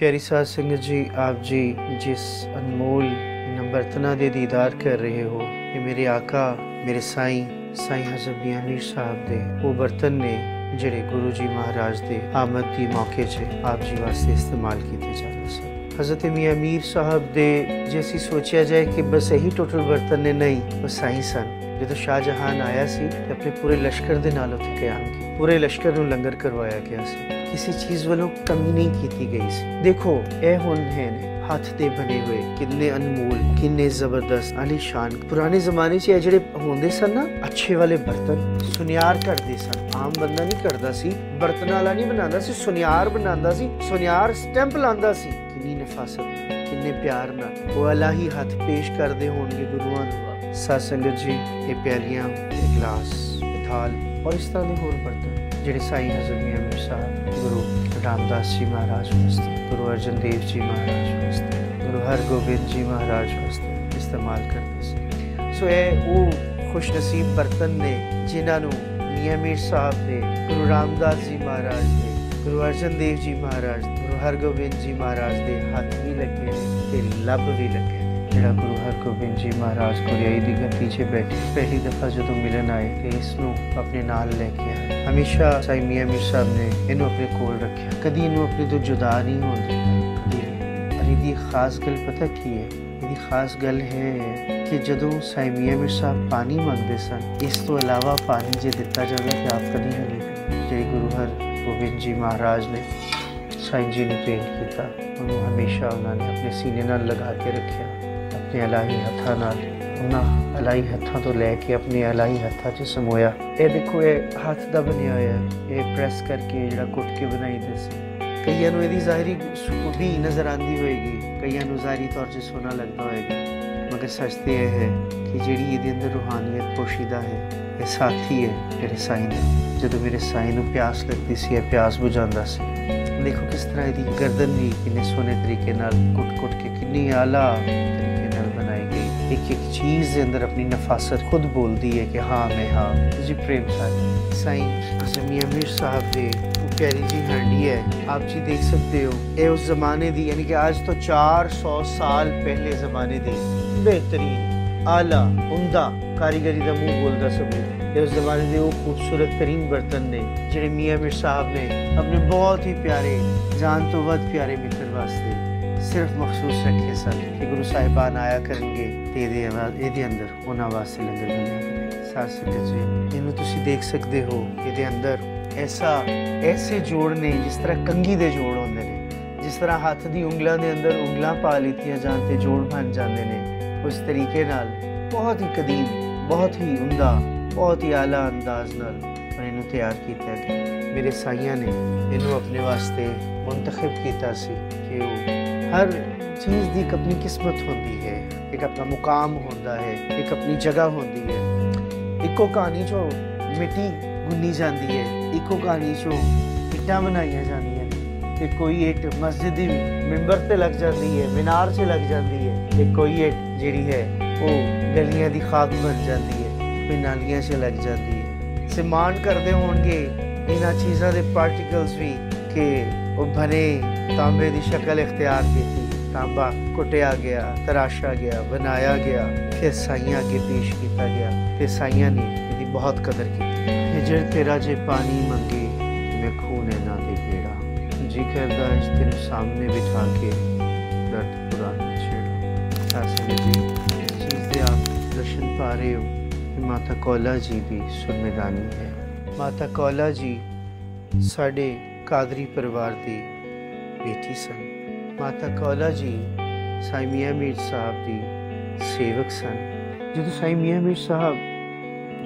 ਪਿਆਰੀ ਸਾਧ ਸੰਗਤ ਜੀ, ਆਪ ਜੀ ਜਿਸ ਅਨਮੋਲ ਨੰਬਰਤਨਾ ਦੇ ਦੀਦਾਰ ਕਰ ਰਹੇ ਹੋ, ਇਹ ਮੇਰੇ ਆਕਾ, ਮੇਰੇ ਸਾਈਂ ਸਾਈਂ ਹਜ਼ਰ ਬਿਆਨੀ ਸਾਹਿਬ ਦੇ ਉਹ ਬਰਤਨ ਨੇ ਜਿਹੜੇ ਗੁਰੂ ਜੀ ਮਹਾਰਾਜ ਦੇ ਆਮਦ ਦੀ ਮੌਕੇ 'ਤੇ ਆਪ ਜੀ ਵਾਸਤੇ ਇਸਤੇਮਾਲ ਕੀਤੇ ਜਾਂਦੇ ਸਨ। ਹਜ਼ਰਤ ਮੀਆਂ ਮੀਰ ਸਾਹਿਬ ਦੇ ਜੈਸੀ ਸੋਚਿਆ ਜਾਏ ਕਿ ਬਸ ਇਹੀ ਟੋਟਲ ਬਰਤਨ ਨੇ ਨਹੀਂ, ਉਹ ਸਾਈਂ ਸਨ। ਜਦੋਂ ਸ਼ਾਹਜਹਾਨ ਆਇਆ ਸੀ ਤੇ ਆਪਣੇ ਪੂਰੇ ਲਸ਼ਕਰ ਦੇ ਨਾਲ ਉੱਥੇ ਕਿਆਮ ਕੀ ਪੂਰੇ ਲਸ਼ਕਰ ਨੂੰ ਲੰਗਰ ਕਰਵਾਇਆ ਗਿਆ ਸੀ। ਕਿਸੇ ਚੀਜ਼ ਵੱਲੋਂ ਕਮੀ ਨਹੀਂ ਕੀਤੀ ਗਈ ਸੀ। ਦੇਖੋ, ਇਹ ਹੁਣ ਹੈ ਹੱਥ ਦੇ ਬਣੇ ਹੋਏ ਕਿੰਨੇ ਅਨਮੋਲ, ਕਿੰਨੇ ਜ਼ਬਰਦਸਤ ਆਲੀਸ਼ਾਨ ਪੁਰਾਣੇ ਜ਼ਮਾਨੇ 'ਚ ਇਹ ਜਿਹੜੇ ਹੁੰਦੇ ਸਨ ਨਾ, ਅੱਛੇ ਵਾਲੇ ਬਰਤਨ, ਸੁਨਿਆਰ ਕਰਦੇ ਸਨ। ਆਮ ਬੰਦਾ ਨਹੀਂ ਕਰਦਾ ਸੀ, ਬਰਤਨਾਂ ਵਾਲਾ ਨਹੀਂ ਬਣਾਉਂਦਾ ਸੀ, ਸੁਨਿਆਰ ਬਣਾਉਂਦਾ ਸੀ, ਸੁਨਿਆਰ ਸਟੈਂਪ ਲਾਉਂਦਾ ਸੀ। ਕਿੰਨੀ ਨਫਾਸਤ, ਕਿੰਨੇ ਪਿਆਰ ਨਾਲ। ਉਹ ਅਲਾਹੀ ਹੱਥ ਪੇਸ਼ ਕਰਦੇ ਹੋਣਗੇ ਗੁਰੂਆਂ ਨੂੰ। ਸਾਧ ਸੰਗਤ ਜੀ, ਇਹ ਪਿਆਲੀਆਂ ਇਹ ਗਲਾਸ ਥਾਲ, ਔਰ ਇਸ ਤਰ੍ਹਾਂ ਦੇ ਹੋਰ ਬਰਤਨ। ਜਿਹੜੇ ਸਾਈ ਨਜ਼ਰ ਮੀਆਂ ਮੀਰ ਸਾਹਿਬ ਗੁਰੂ ਰਾਮਦਾਸ ਜੀ ਮਹਾਰਾਜ ਵਾਸਤੇ, ਗੁਰੂ ਅਰਜਨ ਦੇਵ ਜੀ ਮਹਾਰਾਜ ਵਾਸਤੇ, ਗੁਰੂ ਹਰਗੋਬਿੰਦ ਜੀ ਮਹਾਰਾਜ ਵਾਸਤੇ ਇਸਤੇਮਾਲ ਕਰਦੇ ਸੀ। ਸੋ ਇਹ ਉਹ ਖੁਸ਼ਨਸੀਬ ਬਰਤਨ ਨੇ ਜਿਨ੍ਹਾਂ ਨੂੰ ਮੀਆਂ ਮੀਰ ਸਾਹਿਬ ਦੇ, ਗੁਰੂ ਰਾਮਦਾਸ ਜੀ ਮਹਾਰਾਜ ਦੇ, ਗੁਰੂ ਅਰਜਨ ਦੇਵ ਜੀ ਮਹਾਰਾਜ, ਗੁਰੂ ਹਰਗੋਬਿੰਦ ਜੀ ਮਹਾਰਾਜ ਦੇ ਹੱਥ ਵੀ ਲੱਗੇ ਨੇ ਤੇ ਲੱਭ ਵੀ ਲੱਗੇ ਜਿਹੜਾ ਗੁਰੂ ਹਰਗੋਬਿੰਦ ਜੀ ਮਹਾਰਾਜ ਕੋਲਿਆਈ ਦੀ ਗੱਦੀ 'ਚ ਬੈਠੇ ਪਹਿਲੀ ਦਫਾ ਜਦੋਂ ਮਿਲਣ ਆਏ ਤੇ ਇਸ ਨੂੰ ਆਪਣੇ ਨਾਲ ਲੈ ਕੇ ਆਏ ਹਮੇਸ਼ਾ ਸਾਈ ਮੀਆਂ ਮੀਰ ਸਾਹਿਬ ਨੇ ਇਹਨੂੰ ਆਪਣੇ ਕੋਲ ਰੱਖਿਆ ਕਦੀ ਇਹਨੂੰ ਆਪਣੇ ਤੋਂ ਜੁਦਾ ਨਹੀਂ ਹੋਣ ਦਿੱਤਾ ਕਦੀ ਅਰ ਇਹਦੀ ਖਾਸ ਗੱਲ ਪਤਾ ਕੀ ਹੈ ਇਹਦੀ ਖਾਸ ਗੱਲ ਹੈ ਕਿ ਜਦੋਂ ਸਾਈ ਮੀਆਂ ਮੀਰ ਸਾਹਿਬ ਪਾਣੀ ਮੰਗਦੇ ਸਨ ਇਸ ਤੋਂ ਇਲਾਵਾ ਪਾਣੀ ਜੇ ਦਿੱਤਾ ਜਾਵੇ ਤਾਂ ਆਪ ਕਦੀ ਨਹੀਂ ਜਿਹੜੀ ਗੁਰੂ ਹਰਗੋਬਿੰਦ ਜੀ ਮਹਾਰਾਜ ਨੇ ਸਾਈਂ ਜੀ ਨੂੰ ਭੇਂਟ ਕੀਤਾ ਉਹਨੂੰ ਹਮੇਸ਼ਾ ਉਹਨਾਂ ਨੇ ਆਪਣੇ ਸੀਨੇ ਨਾਲ ਲਗਾ ਕੇ ਰੱਖਿਆ ਆਪਣੇ ਅਲਾਹੀ ਹੱਥਾਂ ਨਾਲ ਉਹਨਾਂ ਅਲਾਹੀ ਹੱਥਾਂ ਤੋਂ ਲੈ ਕੇ ਆਪਣੇ ਅਲਾਹੀ ਹੱਥਾਂ 'ਚ ਸਮੋਇਆ ਇਹ ਦੇਖੋ ਇਹ ਹੱਥ ਦਾ ਬਣਿਆ ਹੋਇਆ ਹੈ ਇਹ ਪ੍ਰੈਸ ਕਰਕੇ ਜਿਹੜਾ ਕੁੱਟ ਕੇ ਬਣਾਈ ਦੇ ਸੀ ਕਈਆਂ ਨੂੰ ਇਹਦੀ ਜ਼ਾਹਿਰੀ ਖੂਬੀ ਨਜ਼ਰ ਆਂਦੀ ਹੋਏਗੀ ਕਈਆਂ ਨੂੰ ਜ਼ਾਹਿਰੀ ਤੌਰ 'ਤੇ ਸੋਨਾ ਲੱਗਦਾ ਹੋਏਗਾ ਮਗਰ ਸੱਚ ਤੇ ਇਹ ਹੈ ਕਿ ਜਿਹੜੀ ਇਹਦੇ ਅੰਦਰ ਰੂਹਾਨੀਅਤ ਪੋਸ਼ੀਦਾ ਹੈ ਇਹ ਸਾਥੀ ਹੈ ਮੇਰੇ ਸਾਈਂ ਦਾ ਜਦੋਂ ਮੇਰੇ ਸਾਈਂ ਨੂੰ ਪਿਆਸ ਲੱਗਦੀ ਸੀ ਇਹ ਪਿਆਸ ਬੁਝਾਉਂਦਾ ਸੀ ਦੇਖੋ ਕਿਸ ਤਰ੍ਹਾਂ ਇਹਦੀ ਗਰਦਨ ਵੀ ਕਿੰਨੇ ਸੋਹਣੇ ਤਰੀਕੇ ਨਾਲ ਕੁੱਟ-ਕੁੱਟ ਕੇ ਕਿੰਨੀ ਆਲਾ ਤਰੀਕੇ ਨਾਲ ਬਣਾਈ ਗਈ ਇੱਕ ਇੱਕ ਚੀਜ਼ ਦੇ ਅੰਦਰ ਆਪਣੀ ਨਫਾਸਤ ਖੁਦ ਬੋਲਦੀ ਹੈ ਕਿ ਹਾਂ ਮੈਂ ਹਾਂ ਜੀ ਪ੍ਰੇਮ ਸਾਈ ਸਾਈਂ ਜ਼ਮੀਆ ਮੀਰ ਸਾਹਿਬ ਦੇ ਪਿਆਰੀ ਜੀ ਹਾਂਡੀ ਹੈ ਆਪ ਜੀ ਦੇਖ ਸਕਦੇ ਹੋ ਇਹ ਉਸ ਜ਼ਮਾਨੇ ਦੀ ਯਾਨੀ ਕਿ ਅੱਜ ਤੋਂ 400 ਸਾਲ ਪਹਿਲੇ ਜ਼ਮਾਨੇ ਦੀ ਬਿਹਤਰੀਨ ਆਲਾ ਉਮਦਾ ਕਾਰੀਗਰੀ ਦਾ ਮੂੰਹ ਬੋਲਦਾ ਸਬੂਤ ਇਹ ਉਸ ਜ਼ਮਾਨੇ ਦੇ ਉਹ ਖੂਬਸੂਰਤ ਤਰੀਨ ਬਰਤਨ ਨੇ ਜਿਹੜੇ ਮੀਆਂ ਮੀਰ ਸਾਹਿਬ ਨੇ ਆਪਣੇ ਬਹੁਤ ਹੀ ਪਿਆਰੇ ਜਾਨ ਤੋਂ ਵੱਧ ਪਿਆਰੇ ਮਿੱਤਰ ਵਾਸਤੇ ਸਿਰਫ ਮਖਸੂਸ ਰੱਖੇ ਸਨ ਕਿ ਗੁਰੂ ਸਾਹਿਬਾਨ ਆਇਆ ਕਰਨਗੇ ਤੇ ਇਹਦੇ ਇਹਦੇ ਅੰਦਰ, ਉਹਨਾਂ ਵਾਸਤੇ ਲੰਗਰ ਬਣਿਆ ਕਰੇ ਜੀ, ਇਹਨੂੰ ਤੁਸੀਂ ਦੇਖ ਸਕਦੇ ਹੋ, ਇਹਦੇ ਅੰਦਰ ਐਸਾ, ਐਸੇ ਜੋੜ ਨੇ ਜਿਸ ਤਰ੍ਹਾਂ ਕੰਗੀ ਦੇ ਜੋੜ ਹੁੰਦੇ ਨੇ, ਜਿਸ ਤਰ੍ਹਾਂ ਹੱਥ ਦੀ ਉਂਗਲਾਂ ਦੇ ਅੰਦਰ ਉਂਗਲਾਂ ਪਾ ਲਿੱਤੀਆਂ ਜਾਣ ਤੇ ਜੋੜ ਬਣ ਜਾਂਦੇ ਨੇ। ਉਸ ਤਰੀਕੇ ਨਾਲ ਬਹੁਤ ਹੀ ਕਦੀਮ, ਬਹੁਤ ਹੀ ਉਮਦਾ, ਬਹੁਤ ਹੀ ਆਲਾ ਅੰਦਾਜ਼ ਨਾਲ ਇਹਨੂੰ ਤਿਆਰ ਕੀਤਾ ਗਿਆ। ਮੇਰੇ ਸਾਈਆਂ ਨੇ ਇਹਨੂੰ ਆਪਣੇ ਵਾਸਤੇ ਮੁੰਤਖਬ ਕੀਤਾ ਸੀ ਕਿ ਉਹ हर चीज़ की अपनी किस्मत होती है, एक अपना मुकाम होता है, एक अपनी जगह होती है। इको कहानी चो मिट्टी गुनी जाती है, इको कहानी चो इटा बनाई जाती है कोई इट मस्जिद की मिम्बर से लग जाती है, मीनार से लग जाती है एक कोई इट जी है वो गलिया की खाद बन जाती है, कोई से लग जाती है। सिमान करते हो चीज़ों के पार्टिकल्स भी कि वो बने तांबे की शक्ल इख्तियार की तांबा कुटिया गया तराशा गया बनाया गया फिर साइया अगे पेश किया गया फिर साइया ने यदि बहुत कदर की हिजर तेरा जे पानी मंगे, मैं खून है ना दे पेड़ा जी करदा इस तेरे सामने बिठा के दर्द पुराना छेड़ा। जी चीज़ के आप दर्शन पा रहे हो माता कौला जी भी सुरमेदानी है। माता कौला जी साढ़े कादरी परिवार की ਕਾਦਰੀ ਪਰਿਵਾਰ ਦੀ ਬੇਟੀ ਸਨ ਮਾਤਾ ਕੌਲਾ ਜੀ ਸਾਈ ਮੀਆਂ ਮੀਰ ਸਾਹਿਬ ਦੀ ਸੇਵਕ ਸਨ ਜਦੋਂ ਸਾਈ ਮੀਆਂ ਮੀਰ ਸਾਹਿਬ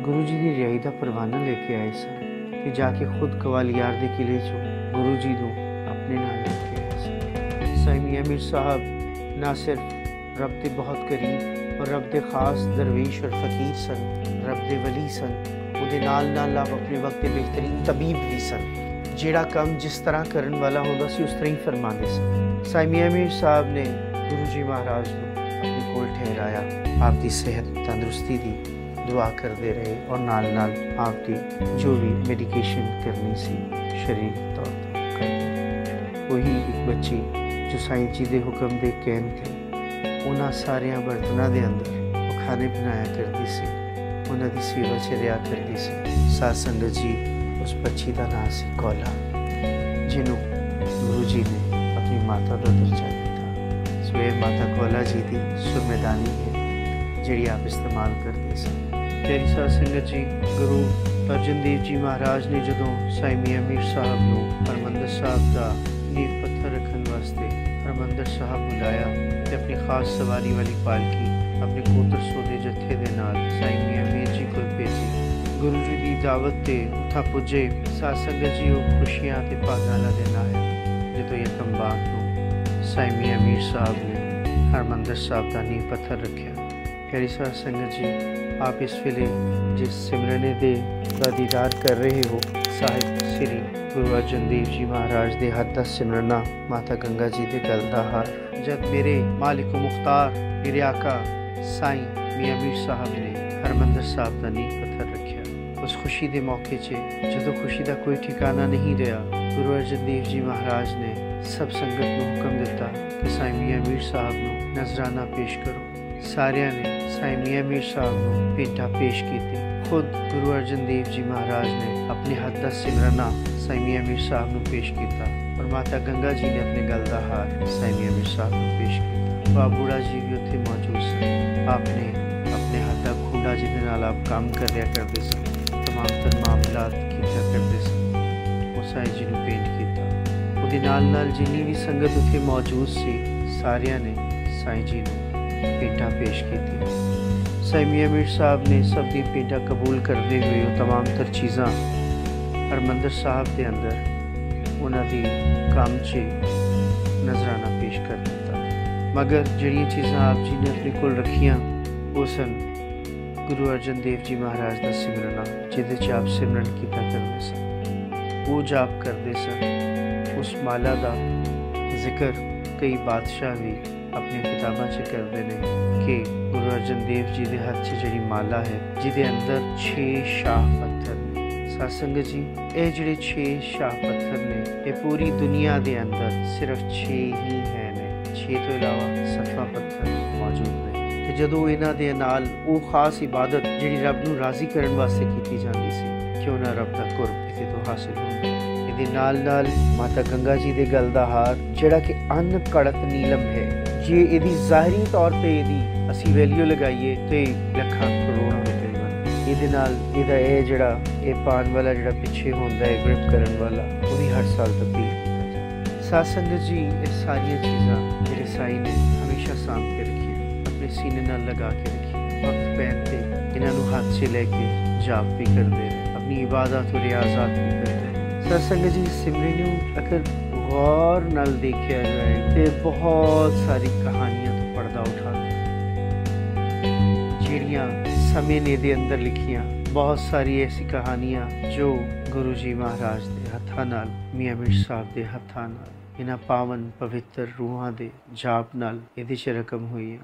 ਗੁਰੂ ਜੀ ਦੀ ਰਿਆਈ ਦਾ ਪਰਵਾਨਾ ਲੈ ਕੇ ਆਏ ਸਨ ਤੇ ਜਾ ਕੇ ਖੁਦ ਕਵਾਲੀਆਰ ਦੇ ਕਿਲੇ ਚੋਂ ਗੁਰੂ ਜੀ ਨੂੰ ਆਪਣੇ ਨਾਲ ਲੈ ਕੇ ਆਏ ਸਨ ਸਾਈ ਮੀਆਂ ਮੀਰ ਸਾਹਿਬ ਨਾ ਸਿਰਫ ਰੱਬ ਦੇ ਬਹੁਤ ਕਰੀਬ ਔਰ ਰੱਬ ਦੇ ਖਾਸ ਦਰਵੇਸ਼ ਔਰ ਫਕੀਰ ਸਨ ਰੱਬ ਦੇ ਵਲੀ ਸਨ ਉਹਦੇ ਨਾਲ ਨਾਲ ਆਪ ਆਪਣੇ ਵਕਤ ਦੇ ਬਿਹਤਰੀਨ ਤਬੀਬ ਵੀ ਸਨ ਜਿਹੜਾ ਕੰਮ ਜਿਸ ਤਰ੍ਹਾਂ ਕਰਨ ਵਾਲਾ ਹੁੰਦਾ ਸੀ, ਉਸ ਤਰ੍ਹਾਂ ਹੀ ਫਰਮਾਉਂਦੇ ਸਨ ਸਾਈ ਮੀਆਂ ਮੀਰ ਸਾਹਿਬ ਨੇ ਗੁਰੂ ਜੀ ਮਹਾਰਾਜ ਨੂੰ ਆਪਣੇ ਕੋਲ ਠਹਿਰਾਇਆ ਆਪ ਦੀ ਸਿਹਤ ਤੰਦਰੁਸਤੀ ਦੀ ਦੁਆ ਕਰਦੇ ਰਹੇ ਔਰ ਨਾਲ ਨਾਲ ਆਪ ਦੀ ਜੋ ਵੀ ਮੈਡੀਕੇਸ਼ਨ ਕਰਨੀ ਸੀ ਸਰੀਰ ਤੌਰ ਤੇ ਉਹੀ ਇੱਕ ਬੱਚੀ ਜੋ ਸਾਈਂ ਜੀ ਦੇ ਹੁਕਮ ਦੇ ਕਹਿਣ ਤੇ ਉਹਨਾਂ ਸਾਰਿਆਂ ਬਰਤਨਾਂ ਦੇ ਅੰਦਰ ਉਹ ਖਾਣੇ ਬਣਾਇਆ ਕਰਦੀ ਸੀ, ਉਹਨਾਂ ਦੀ ਸੇਵਾ ਚ ਰਿਆ ਕਰਦੀ ਸੀ। ਸਾਧ ਸੰਗਤ ਜੀ ਉਸ ਬੱਚੀ ਦਾ ਨਾਂ ਸੀ ਕੋਲਾ ਜਿਹਨੂੰ ਗੁਰੂ ਜੀ ਨੇ ਆਪਣੀ ਮਾਤਾ ਦਾ ਦਰਜਾ ਦਿੱਤਾ ਸੋ ਇਹ ਮਾਤਾ ਕੋਲਾ ਜੀ ਦੀ ਸੁਰਮੇਦਾਨੀ ਹੈ ਜਿਹੜੀ ਆਪ ਇਸਤੇਮਾਲ ਕਰਦੇ ਸੀ ਤੇਰੀ ਸਾਧ ਸੰਗਤ ਜੀ ਗੁਰੂ ਅਰਜਨ ਦੇਵ ਜੀ ਮਹਾਰਾਜ ਨੇ ਜਦੋਂ ਸਾਈ ਮੀਆਂ ਮੀਰ ਸਾਹਿਬ ਨੂੰ ਹਰਮੰਦਰ ਸਾਹਿਬ ਦਾ ਨੀਂਹ ਪੱਥਰ ਰੱਖਣ ਵਾਸਤੇ ਹਰਮੰਦਰ ਸਾਹਿਬ ਬੁਲਾਇਆ ਤੇ ਆਪਣੀ ਖਾਸ ਸਵਾਰੀ ਵਾਲੀ ਪਾਲਕੀ ਆਪਣੇ ਕੋਤਰ ਸੋਦੇ ਜੱਥੇ ਦੇ ਨਾਲ ਸਾਈ ਦਾਵਤ ਤੇ ਉੱਥਾ ਪੁੱਜੇ ਸਾਧ ਸੰਗਤ ਜੀ ਉਹ ਖੁਸ਼ੀਆਂ ਤੇ ਭਾਗਾਂ ਨਾਲ ਦੇ ਨਾਲ ਜਦੋਂ ਇਹ ਕੰਬਾਕ ਨੂੰ ਸਾਈ ਮੀਆਂ ਮੀਰ ਸਾਹਿਬ ਨੇ ਹਰਮੰਦਰ ਸਾਹਿਬ ਦਾ ਨੀਂਹ ਪੱਥਰ ਰੱਖਿਆ ਪਿਆਰੀ ਸਾਧ ਸੰਗਤ ਜੀ ਆਪ ਇਸ ਵੇਲੇ ਜਿਸ ਸਿਮਰਨੇ ਦੇ ਦਾ ਦੀਦਾਰ ਕਰ ਰਹੇ ਹੋ ਸਾਹਿਬ ਸ੍ਰੀ ਗੁਰੂ ਅਰਜਨ ਦੇਵ ਜੀ ਮਹਾਰਾਜ ਦੇ ਹੱਥ ਦਾ ਸਿਮਰਨਾ ਮਾਤਾ ਗੰਗਾ ਜੀ ਦੇ ਗਲ ਦਾ ਹਾਰ ਜਦ ਮੇਰੇ ਮਾਲਿਕ ਮੁਖਤਾਰ ਮੇਰੇ ਆਕਾ ਸਾਈਂ ਮੀਆਂ ਮੀਰ ਸਾਹਿਬ ਨੇ ਹਰਮੰਦਰ ਸਾਹਿਬ ਦਾ ਨੀਂਹ ਪੱਥਰ ਰੱਖਿਆ ਉਸ ਖੁਸ਼ੀ ਦੇ ਮੌਕੇ 'ਚ ਜਦੋਂ ਖੁਸ਼ੀ ਦਾ ਕੋਈ ਠਿਕਾਣਾ ਨਹੀਂ ਰਿਹਾ ਗੁਰੂ ਅਰਜਨ ਦੇਵ ਜੀ ਮਹਾਰਾਜ ਨੇ ਸਭ ਸੰਗਤ ਨੂੰ ਹੁਕਮ ਦਿੱਤਾ ਕਿ ਸਾਈਂ ਮੀਆਂ ਮੀਰ ਸਾਹਿਬ ਨੂੰ ਨਜ਼ਰਾਨਾ ਪੇਸ਼ ਕਰੋ ਸਾਰਿਆਂ ਨੇ ਸਾਈਂ ਮੀਆਂ ਮੀਰ ਸਾਹਿਬ ਨੂੰ ਭੇਟਾ ਪੇਸ਼ ਕੀਤੀ ਖੁਦ ਗੁਰੂ ਅਰਜਨ ਦੇਵ ਜੀ ਮਹਾਰਾਜ ਨੇ ਆਪਣੇ ਹੱਥ ਦਾ ਸਿਮਰਨਾ ਸਾਈਂ ਮੀਆਂ ਮੀਰ ਸਾਹਿਬ ਨੂੰ ਪੇਸ਼ ਕੀਤਾ ਔਰ ਮਾਤਾ ਗੰਗਾ ਜੀ ਨੇ ਆਪਣੇ ਗਲ ਦਾ ਹਾਰ ਸਾਈਂ ਮੀਆਂ ਮੀਰ ਸਾਹਿਬ ਨੂੰ ਪੇਸ਼ ਕੀਤਾ ਬਾਬੂੜਾ ਜੀ ਵੀ ਉੱਥੇ ਮੌਜੂਦ ਸਨ ਆਪਨੇ ਆਪਣੇ ਹੱਥ ਦਾ ਖੂੰਡਾ ਜਿਹਦੇ ਨਾਲ ਆਪ ਕੰਮ ਕਰ ਰਿਹਾ ਕਰਦੇ ਸਨ तमाम तर ਮਾਮਲਾਤ ਕੀਤਾ ਕਰਦੇ ਸਨ ਉਹ ਸਾਈਂ ਜੀ ਨੂੰ ਪੇਂਟ ਕੀਤਾ ਉਹਦੇ ਨਾਲ ਨਾਲ ਜਿੰਨੀ ਵੀ ਸੰਗਤ ਉੱਥੇ ਮੌਜੂਦ ਸੀ ਸਾਰਿਆਂ ਨੇ ਸਾਈਂ ਜੀ ਨੂੰ ਭੇਟਾਂ ਪੇਸ਼ ਕੀਤੀ ਸਾਈਂ ਮੀਆਂ ਮੀਰ ਸਾਹਿਬ ਨੇ ਸਭ ਦੀ ਭੇਟਾਂ ਕਬੂਲ ਕਰਦੇ ਹੋਏ ਉਹ तमाम तर ਚੀਜ਼ਾਂ ਹਰਮੰਦਰ ਸਾਹਿਬ ਦੇ ਅੰਦਰ ਉਹਨਾਂ ਦੀ ਕੰਮ 'ਚ ਨਜ਼ਰਾਨਾ ਪੇਸ਼ ਕਰ ਦਿੱਤਾ ਮਗਰ ਜਿਹੜੀਆਂ ਚੀਜ਼ਾਂ ਆਪ ਜੀ ਨੇ ਆਪਣੇ ਕੋਲ ਰੱਖੀਆਂ ਉਹ ਸਨ ਗੁਰੂ ਅਰਜਨ ਦੇਵ ਜੀ ਮਹਾਰਾਜ ਦਾ ਸਿਮਰਨਾ ਜਿਹਦੇ 'ਚ ਆਪ ਸਿਮਰਨ ਕੀਤਾ ਕਰਦੇ ਸਨ ਉਹ ਜਾਪ ਕਰਦੇ ਸਨ ਉਸ ਮਾਲਾ ਦਾ ਜ਼ਿਕਰ ਕਈ ਬਾਦਸ਼ਾਹ ਵੀ ਆਪਣੀ ਕਿਤਾਬਾਂ 'ਚ ਕਰਦੇ ਨੇ ਕਿ ਗੁਰੂ ਅਰਜਨ ਦੇਵ ਜੀ ਦੇ ਹੱਥ 'ਚ ਜਿਹੜੀ ਮਾਲਾ ਹੈ ਜਿਹਦੇ ਅੰਦਰ 6 ਸ਼ਾਹ ਪੱਥਰ ਨੇ ਸਾਸੰਗ ਜੀ ਇਹ ਜਿਹੜੇ 6 ਸ਼ਾਹ ਪੱਥਰ ਨੇ ਇਹ ਪੂਰੀ ਦੁਨੀਆ ਦੇ ਅੰਦਰ ਸਿਰਫ 6 ਹੀ ਹੈ ਨੇ 6 ਤੋਂ ਇਲਾਵਾ ਸੱਤਵਾਂ ਪੱਥਰ ਮੌਜੂਦ ਨੇ ਤੇ ਜਦੋਂ ਇਹਨਾਂ ਦੇ ਨਾਲ ਉਹ ਖਾਸ ਇਬਾਦਤ ਜਿਹੜੀ ਰੱਬ ਨੂੰ ਰਾਜ਼ੀ ਕਰਨ ਵਾਸਤੇ ਕੀਤੀ ਜਾਂਦੀ ਸੀ ਕਿਉਂ ਨਾ ਰੱਬ ਦਾ ਕੁਰਬ ਇਹਦੇ ਤੋਂ ਹਾਸਿਲ ਹੁੰਦਾ ਇਹਦੇ ਨਾਲ ਨਾਲ ਮਾਤਾ ਗੰਗਾ ਜੀ ਦੇ ਗਲ ਦਾ ਹਾਰ, ਜਿਹੜਾ ਕਿ ਅਨ ਕੜਤ ਨੀਲਮ ਹੈ, ਜੇ ਇਹਦੀ ਜ਼ਾਹਿਰੀ ਤੌਰ ਤੇ ਇਹਦੀ ਅਸੀਂ ਵੈਲਿਊ ਲਗਾਈਏ ਤੇ ਲੱਖਾਂ ਕਰੋੜਾਂ ਰੁਪਏ ਬਣ ਇਹਦੇ ਨਾਲ ਇਹਦਾ ਇਹ ਜਿਹੜਾ ਇਹ ਪਾਣ ਵਾਲਾ ਜਿਹੜਾ ਪਿੱਛੇ ਹੁੰਦਾ ਹੈ, ਗ੍ਰਿਪ ਕਰਨ ਵਾਲਾ, ਉਹ ਵੀ ਹਰ ਸਾਲ ਤਬਦੀਲ ਕੀਤਾ ਜਾਂਦਾ ਸਾਧ ਸੰਗਤ ਜੀ, ਇਹ ਸਾਰੀਆਂ ਚੀਜ਼ਾਂ ਮੇਰੇ ਸਾਈ ਨੇ, ਹਮੇਸ਼ਾ ਸਾਂਭ ਕੇ ਆਪਣੇ ਸੀਨੇ ਨਾਲ ਲਗਾ ਕੇ ਰੱਖੀਆਂ ਵਕਤ ਪੈਣ ਤੇ ਇਹਨਾਂ ਨੂੰ ਹੱਥ 'ਚ ਲੈ ਕੇ ਜਾਪ ਵੀ ਕਰਦੇ ਨੇ ਆਪਣੀ ਇਬਾਦਤ ਔਰ ਰਿਆਜ਼ਾਤ ਵੀ ਕਰਦੇ ਨੇ ਸਾਧ ਸੰਗਤ ਜੀ ਸਿਮਰਨ ਨੂੰ ਅਗਰ ਗੌਰ ਨਾਲ ਦੇਖਿਆ ਜਾਏ ਤੇ ਬਹੁਤ ਸਾਰੀ ਕਹਾਣੀਆਂ ਤੋਂ ਪਰਦਾ ਉਠਾ ਜਿਹੜੀਆਂ ਸਮੇਂ ਨੇ ਦੇ ਅੰਦਰ ਲਿਖੀਆਂ ਬਹੁਤ ਸਾਰੀ ਐਸੀ ਕਹਾਣੀਆਂ ਜੋ ਗੁਰੂ ਜੀ ਮਹਾਰਾਜ ਦੇ ਹੱਥਾਂ ਨਾਲ ਮੀਆਂ ਮੀਰ ਸਾਹਿਬ ਦੇ ਹੱਥਾਂ ਨਾਲ ਇਹਨਾਂ ਪਾਵਨ ਪਵਿੱਤਰ ਰੂਹਾਂ ਦੇ ਜਾਪ ਨਾਲ ਇਹਦੇ 'ਚ ਰਕਮ ਹੋਈ ਹੈ